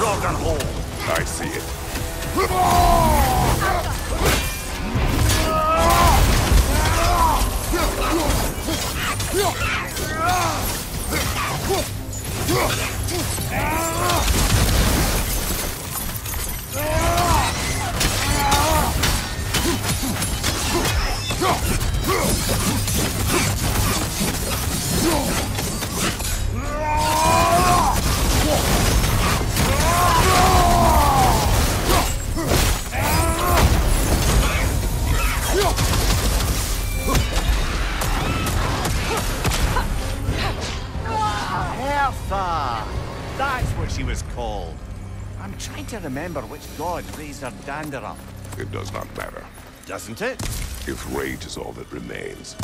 Dragon Hall. I see it. Hertha! That's what she was called. I'm trying to remember which god raised her dander up. It does not matter. Doesn't it? If rage is all that remains,